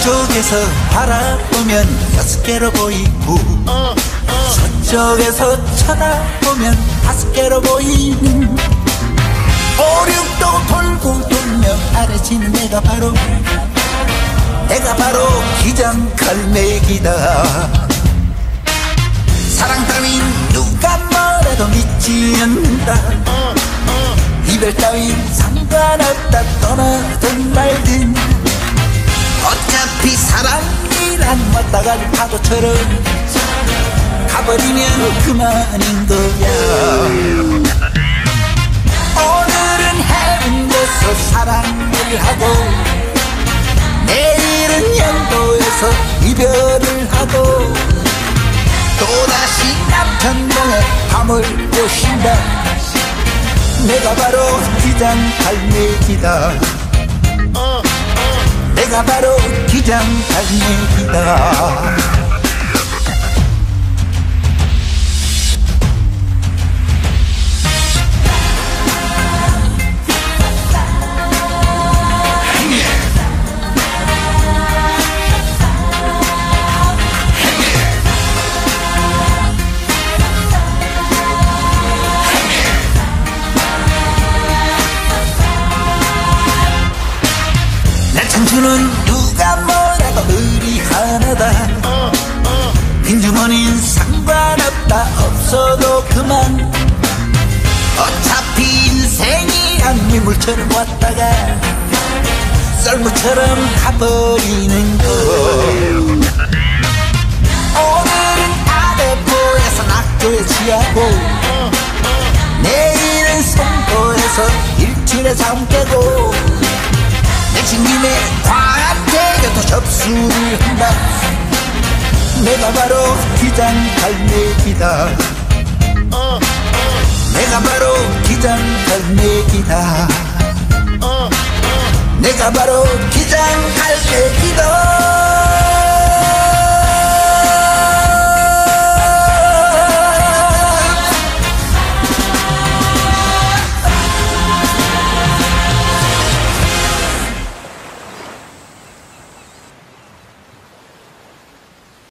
북쪽에서 바라보면 여섯 개로 보이고 서쪽에서 쳐다보면 다섯 개로 보이는 오륙도 돌고 돌며 아래 지는 내가 바로 내가 바로 기장갈매기다. 사랑 따윈 누가 뭐래도 믿지 않는다. 이별 따윈 상관없다. 떠나든 말든 갈 파도처럼 가버리면 그만인 거야. 오늘은 해운 데서 사랑을 하고 내일은 영도에서 이별을 하고 또다시 남천동에 밤을 보신다. 내가 바로 기장 갈매기다 내가 바로 기장갈매기다 내 청춘은 누가 뭐라도 의리하나다. 빈주머니는 상관없다. 없어도 그만. 어차피 인생이란 미물처럼 왔다가 썰물처럼 가버리는 거. 오늘은 아대포에서 낙조에 취하고 내일은 송도에서 일출에 잠 깨고 김에 과대교도 접수를 한다 내가 바로 기장 갈매기다. 내가 바로 기장 갈매기다. 내가 바로